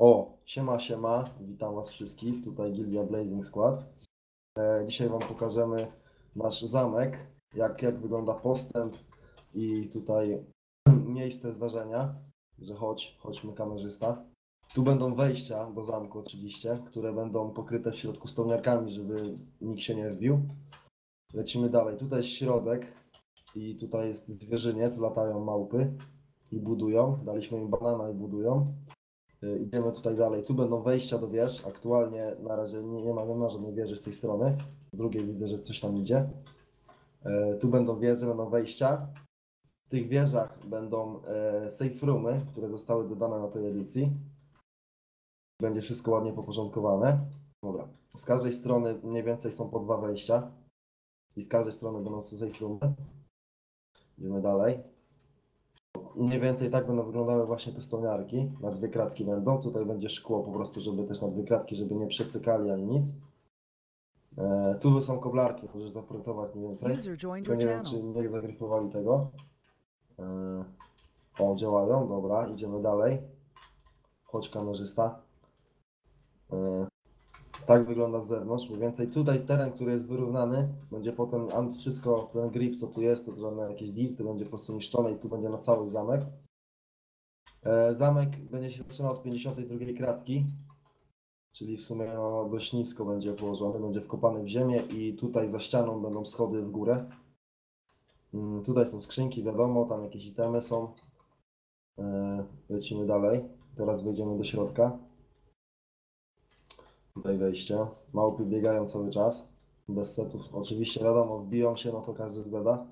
O, siema, siema, witam was wszystkich, tutaj Gildia Blazing Squad. E, dzisiaj wam pokażemy nasz zamek, jak, jak wygląda postęp i tutaj miejsce zdarzenia, że chodź, chodźmy kamerzysta. Tu będą wejścia do zamku oczywiście, które będą pokryte w środku stoniarkami, żeby nikt się nie wbił. Lecimy dalej, tutaj jest środek i tutaj jest zwierzyniec, latają małpy i budują. Daliśmy im banana i budują. Y, Idziemy tutaj dalej. Tu będą wejścia do wież. Aktualnie na razie nie, nie, ma, nie żadnej wieży z tej strony. Z drugiej widzę, że coś tam idzie. E, Tu będą wieże, będą wejścia. W tych wieżach będą e, safe roomy, które zostały dodane na tej edycji. Będzie wszystko ładnie poporządkowane. Dobra. Z każdej strony mniej więcej są po dwa wejścia. I z każdej strony będą safe roomy. Idziemy dalej. Mniej więcej tak będą wyglądały właśnie te stoniarki. Na dwie kratki będą. Tutaj będzie szkło po prostu, żeby też na dwie kratki, żeby nie przecykali ani nic. E, tu są koblarki, możesz zaprezentować mniej więcej. Tylko nie wiem, czy nie zagryfowali tego. E, o, działają, dobra, idziemy dalej. Chodź kamerzysta. E, tak wygląda z zewnątrz, mniej więcej. Tutaj teren, który jest wyrównany, będzie potem wszystko, ten grif, co tu jest, to żadne jakieś dirty, będzie po prostu niszczone i tu będzie na cały zamek. E, zamek będzie się zaczynał od 52 kratki, czyli w sumie no, dość nisko będzie położony, będzie wkopany w ziemię i tutaj za ścianą będą schody w górę. Mm, Tutaj są skrzynki, wiadomo, tam jakieś itemy są. E, Lecimy dalej. Teraz wejdziemy do środka. Tutaj wejście. Małpy biegają cały czas. Bez setów. Oczywiście wiadomo, wbiją się, no to każdy zgada.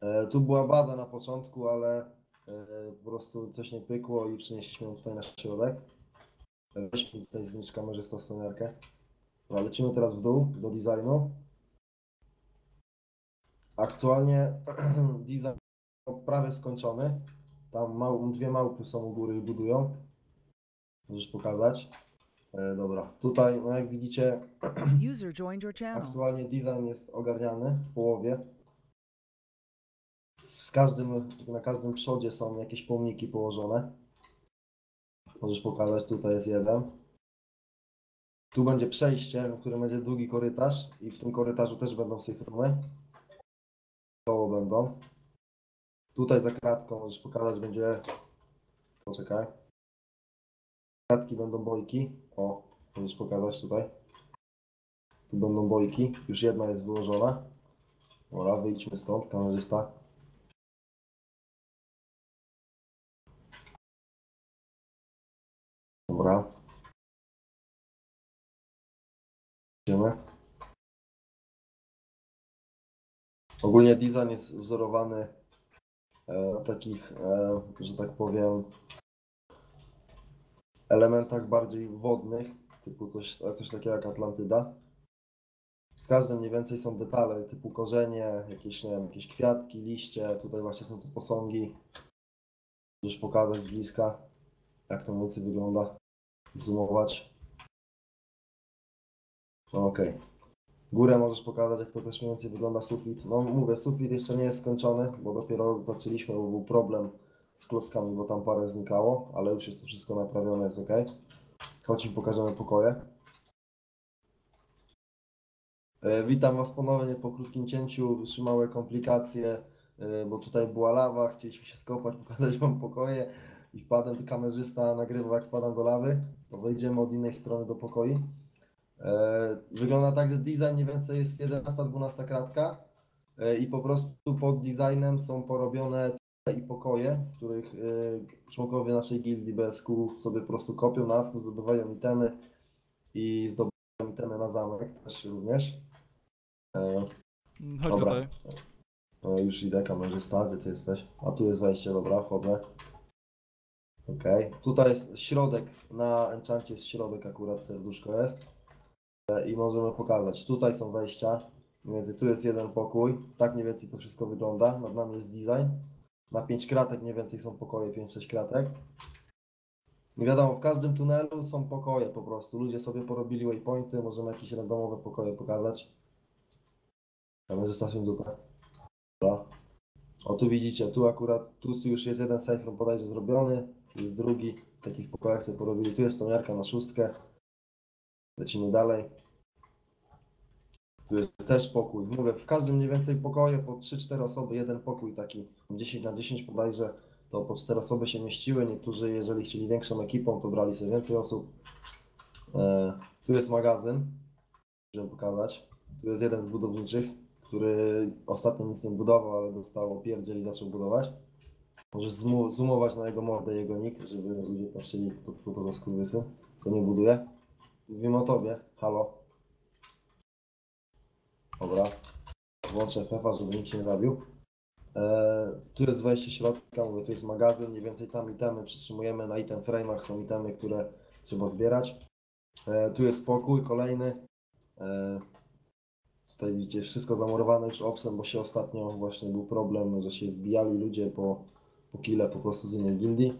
E, Tu była baza na początku, ale e, po prostu coś nie pykło i przenieśliśmy ją tutaj na środek. E, Weźmy tutaj zniszcz kamerzysta stoniarkę. Dobra, lecimy teraz w dół do designu. Aktualnie design prawie skończony. Tam mał, dwie małpy są u góry i budują. Możesz pokazać. E, dobra, tutaj, no jak widzicie, User joined your channel. aktualnie design jest ogarniany w połowie. Z każdym, na każdym przodzie są jakieś pomniki położone. Możesz pokazać, tutaj jest jeden. Tu będzie przejście, w którym będzie długi korytarz i w tym korytarzu też będą roomy. Koło będą. Tutaj za kratką możesz pokazać, będzie... Poczekaj. Kratki będą bojki. O, możesz pokazać tutaj. Tu będą bojki. Już jedna jest wyłożona. Dobra, wyjdźmy stąd, kamerzysta. Dobra. Idziemy. Ogólnie design jest wzorowany e, na takich, e, że tak powiem, elementach bardziej wodnych, typu coś, coś takiego jak Atlantyda. W każdym mniej więcej są detale typu korzenie, jakieś, nie wiem, jakieś kwiatki, liście, tutaj właśnie są tu posągi. Możesz pokazać z bliska, jak to mniej więcej wygląda, zoomować. No, Okej. Górę możesz pokazać, jak to też mniej więcej wygląda sufit. No mówię, sufit jeszcze nie jest skończony, bo dopiero zaczęliśmy, bo był problem z klockami, bo tam parę znikało, ale już jest to wszystko naprawione, jest ok. Chodź i pokażemy pokoje. E, Witam Was ponownie po krótkim cięciu. Trzy małe komplikacje, e, bo tutaj była lawa, chcieliśmy się skopać, pokazać Wam pokoje i wpadłem, kamerzysta nagrywał jak wpadam do lawy, to wejdziemy od innej strony do pokoi. E, Wygląda tak, że design mniej więcej jest 11-12 kratka i po prostu pod designem są porobione i pokoje, w których e, członkowie naszej gildii BSQ sobie po prostu kopią na awku, zdobywają itemy i zdobywają itemy na zamek też również. E, Chodź Dobra. tutaj. no już idę, kamerzysta, gdzie ty jesteś? A tu jest wejście, dobra, wchodzę. Okej, tutaj jest środek, na enchancie jest środek akurat, serduszko jest. E, I możemy pokazać, tutaj są wejścia, mniej więcej tu jest jeden pokój, tak mniej więcej to wszystko wygląda, nad nami jest design. Na 5 kratek mniej więcej są pokoje, 5-6 kratek. I wiadomo, w każdym tunelu są pokoje po prostu, ludzie sobie porobili waypointy, możemy jakieś randomowe pokoje pokazać. Kamerzysta się dupę. Dobra. O tu widzicie, tu akurat, tu już jest jeden safe room bodajże zrobiony. Jest drugi. W takich pokojach sobie porobili. Tu jest stomiarka na szóstkę. Lecimy dalej. Tu jest też pokój. Mówię, w każdym mniej więcej pokoju po 3-4 osoby, jeden pokój taki 10 na 10 bodajże, to po 4 osoby się mieściły. Niektórzy, jeżeli chcieli większą ekipą, to brali sobie więcej osób. E, tu jest magazyn, żeby pokazać. Tu jest jeden z budowniczych, który ostatnio nic nie budował, ale dostał opierdziel i zaczął budować. Możesz zoomować na jego mordę, jego nick, żeby ludzie patrzyli, kto, co to za skurwysyn, co nie buduje. Mówimy o tobie, halo. Dobra. Włączę FF, żeby nikt się nie zabił. E, tu jest wejście środka, mówię, tu jest magazyn, mniej więcej tam itemy przytrzymujemy na item frame'ach, są itemy, które trzeba zbierać. E, tu jest pokój kolejny. E, tutaj widzicie wszystko zamurowane już obsem, bo się ostatnio właśnie był problem, że się wbijali ludzie po, po kile po prostu z innej gildii.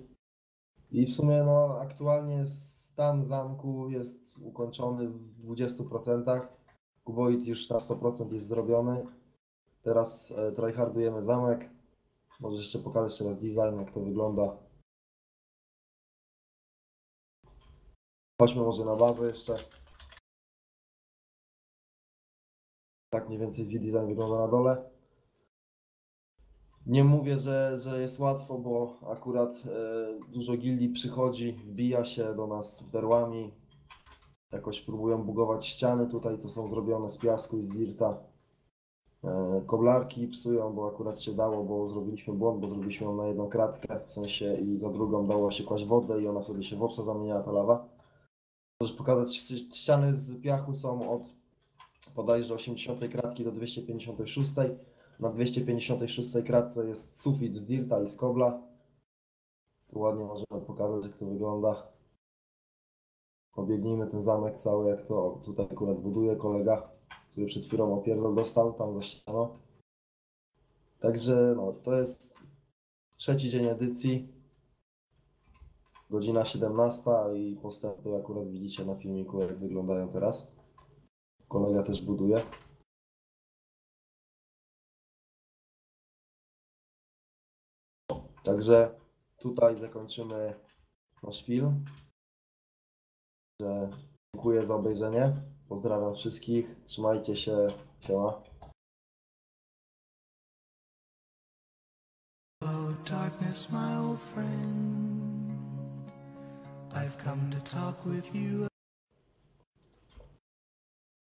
I w sumie no aktualnie stan zamku jest ukończony w 20%. Kuboid już na 100% jest zrobiony. Teraz e, tryhardujemy zamek. Może jeszcze pokażę jeszcze raz design, jak to wygląda. Chodźmy może na bazę jeszcze. Tak mniej więcej V-Design wygląda na dole. Nie mówię, że, że jest łatwo, bo akurat e, dużo gildii przychodzi, wbija się do nas perłami. Jakoś próbują bugować ściany tutaj, co są zrobione z piasku i z dirta. E, koblarki psują, bo akurat się dało, bo zrobiliśmy błąd, bo zrobiliśmy ją na jedną kratkę, w sensie i za drugą dało się kłaść wodę i ona wtedy się w obca zamieniała ta lawa. Możesz pokazać, ści- ściany z piachu są od bodajże 80 kratki do 256. Na 256 kratce jest sufit z dirta i z kobla. Tu ładnie możemy pokazać, jak to wygląda. Obiegnijmy ten zamek cały, jak to tutaj akurat buduje kolega, który przed chwilą opierdol dostał tam za ścianą. Także no, to jest trzeci dzień edycji. Godzina 17 i postępy akurat widzicie na filmiku, jak wyglądają teraz. Kolega też buduje. Także tutaj zakończymy nasz film. Że Dziękuję za obejrzenie. Pozdrawiam wszystkich. Trzymajcie się. Siema. Hello, darkness, my old friend. I've come to talk with you.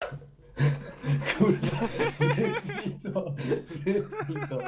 Kurwa, wytnij to. Wytnij to.